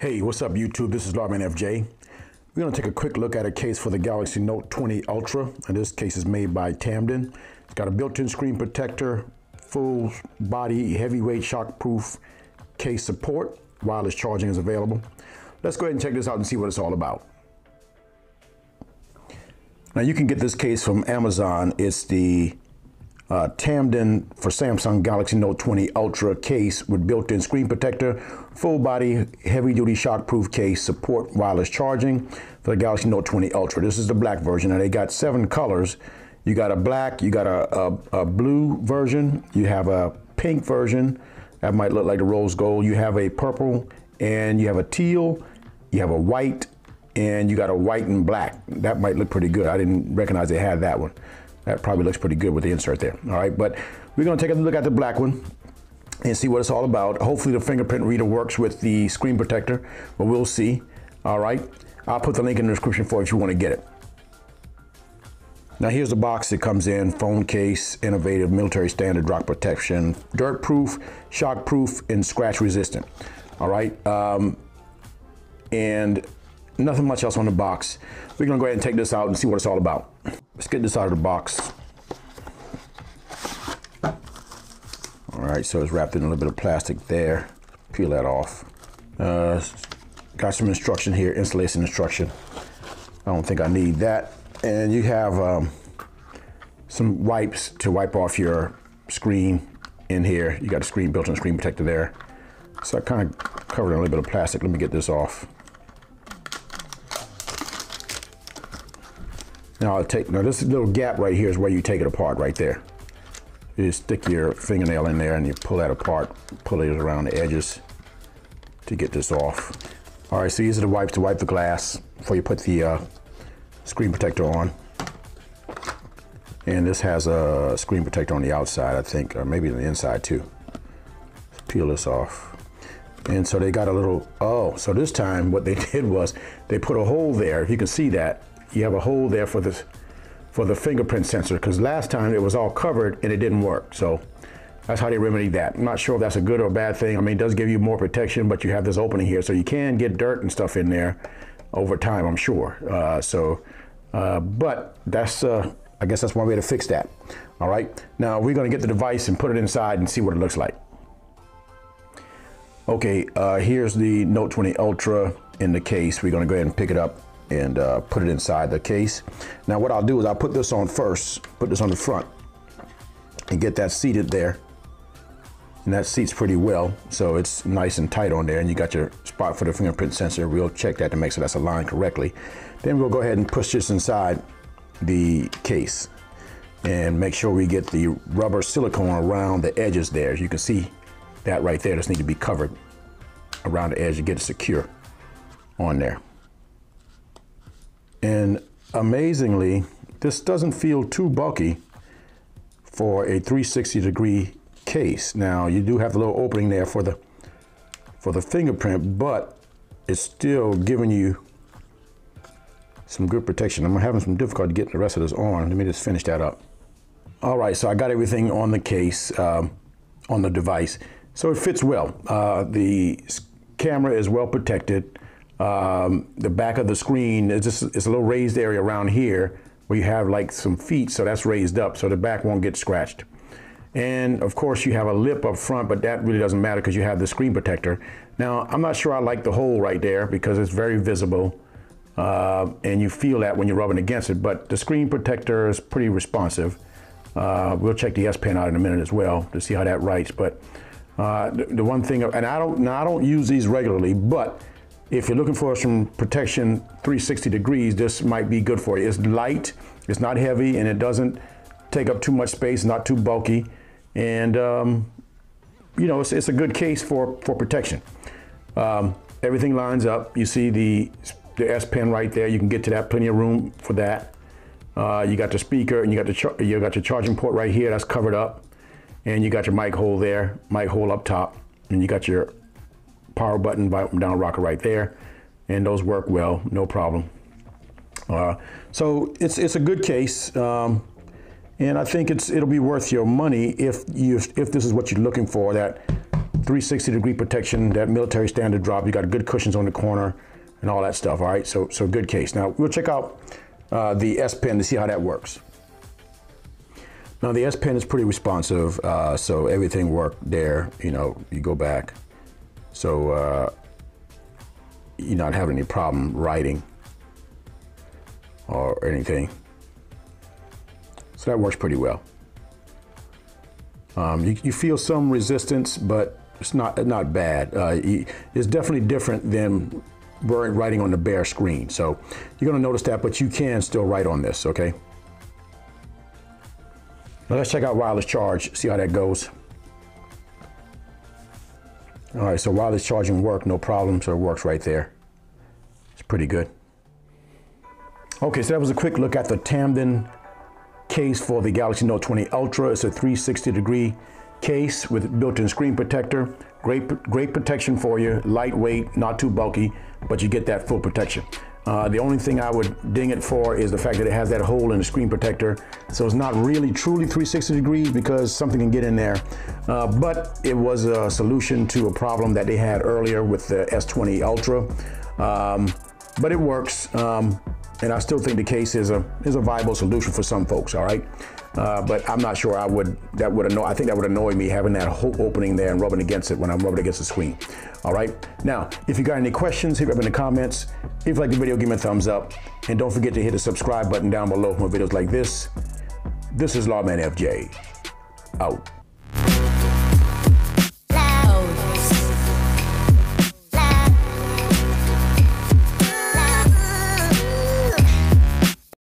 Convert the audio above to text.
Hey, what's up YouTube? This is Lawman FJ. We're going to take a quick look at a case for the Galaxy Note 20 Ultra. And this case is made by Temdan. It's got a built-in screen protector, full body, heavyweight shockproof case support. Wireless charging is available. Let's go ahead and check this out and see what it's all about. Now you can get this case from Amazon. It's the uh, Temdan for Samsung Galaxy Note 20 Ultra case with built-in screen protector, full body, heavy-duty shock-proof case, support wireless charging for the Galaxy Note 20 Ultra. This is the black version, and they got seven colors. You got a black, you got a, a, a blue version, you have a pink version, that might look like the rose gold. You have a purple, and you have a teal, you have a white, and you got a white and black. That might look pretty good. I didn't recognize they had that one. That probably looks pretty good with the insert there. All right, but we're gonna take a look at the black one and see what it's all about. Hopefully the fingerprint reader works with the screen protector, but we'll see. All right, I'll put the link in the description for if you wanna get it. Now here's the box that comes in, phone case, innovative military standard rock protection, dirt proof, shock proof, and scratch resistant. All right, um, and nothing much else on the box. We're gonna go ahead and take this out and see what it's all about. Let's get this out of the box. Right, so it's wrapped in a little bit of plastic there. Peel that off. Uh, got some instruction here, installation instruction. I don't think I need that. And you have um, some wipes to wipe off your screen in here. You got a screen built-in screen protector there. So I kind of covered in a little bit of plastic. Let me get this off. Now I'll take, now this little gap right here is where you take it apart right there. You stick your fingernail in there and you pull that apart, pull it around the edges to get this off. All right, so these are the wipes to wipe the glass before you put the uh, screen protector on. And this has a screen protector on the outside, I think, or maybe on the inside too. Let's peel this off. And so they got a little, oh, so this time what they did was they put a hole there. You can see that you have a hole there for the for the fingerprint sensor because last time it was all covered and it didn't work. So that's how they remedied that. I'm not sure if that's a good or a bad thing. I mean, it does give you more protection, but you have this opening here, so you can get dirt and stuff in there over time, I'm sure. Uh, so, uh, but that's, uh, I guess that's one way to fix that. All right. Now we're going to get the device and put it inside and see what it looks like. Okay, uh, here's the Note 20 Ultra in the case. We're going to go ahead and pick it up and uh, put it inside the case. Now what I'll do is I'll put this on first, put this on the front and get that seated there. And that seats pretty well, so it's nice and tight on there and you got your spot for the fingerprint sensor. We'll check that to make sure that's aligned correctly. Then we'll go ahead and push this inside the case and make sure we get the rubber silicone around the edges there. As you can see that right there, just need to be covered around the edge to get it secure on there. And amazingly, this doesn't feel too bulky for a 360 degree case. Now you do have a little opening there for the for the fingerprint, but it's still giving you some good protection. I'm having some difficulty getting the rest of this on. Let me just finish that up. All right, so I got everything on the case, um, on the device. So it fits well. Uh, the camera is well protected um, the back of the screen is just it's a little raised area around here where you have like some feet, so that's raised up, so the back won't get scratched. And of course you have a lip up front, but that really doesn't matter because you have the screen protector. Now, I'm not sure I like the hole right there because it's very visible uh, and you feel that when you're rubbing against it, but the screen protector is pretty responsive. Uh, we'll check the S Pen out in a minute as well to see how that writes. But uh, the, the, one thing, and I don't, now I don't use these regularly, but if you're looking for some protection 360 degrees, this might be good for you. It's light, it's not heavy, and it doesn't take up too much space, not too bulky. And, um, you know, it's, it's, a good case for, for protection. Um, everything lines up. You see the, the S Pen right there. You can get to that, plenty of room for that. Uh, you got the speaker and you got the you got your charging port right here. That's covered up, and you got your mic hole there, mic hole up top, and you got your power button down rocker right there. And those work well, no problem. Uh, so it's, it's a good case. Um, and I think it's, it'll be worth your money if, you, if this is what you're looking for, that 360 degree protection, that military standard drop. You got good cushions on the corner and all that stuff. All right, so so good case. Now we'll check out uh, the S Pen to see how that works. Now the S Pen is pretty responsive, uh, so everything worked there. You know, you go back, so uh, you're not having any problem writing or anything. So that works pretty well. Um, you, you, feel some resistance, but it's not not bad. Uh, it's definitely different than writing on the bare screen. So you're gonna notice that, but you can still write on this, okay? Now let's check out wireless charge, see how that goes. All right, so wireless charging worked, no problem, so it works right there. It's pretty good. Okay, so that was a quick look at the Temdan case for the Galaxy Note 20 Ultra. It's a 360 degree case with built-in screen protector. Great, great protection for you, lightweight, not too bulky, but you get that full protection. Uh, the only thing I would ding it for is the fact that it has that hole in the screen protector. So it's not really truly 360 degrees because something can get in there. Uh, but it was a solution to a problem that they had earlier with the S20 Ultra. Um, but it works. Um, and I still think the case is a is a viable solution for some folks. All right, uh, but I'm not sure I would that would annoy. I think that would annoy me having that whole opening there and rubbing against it when I'm rubbing against the screen. All right. Now, if you got any questions, hit me up in the comments. If you like the video, give me a thumbs up, and don't forget to hit the subscribe button down below for more videos like this. This is Lawman FJ. Out.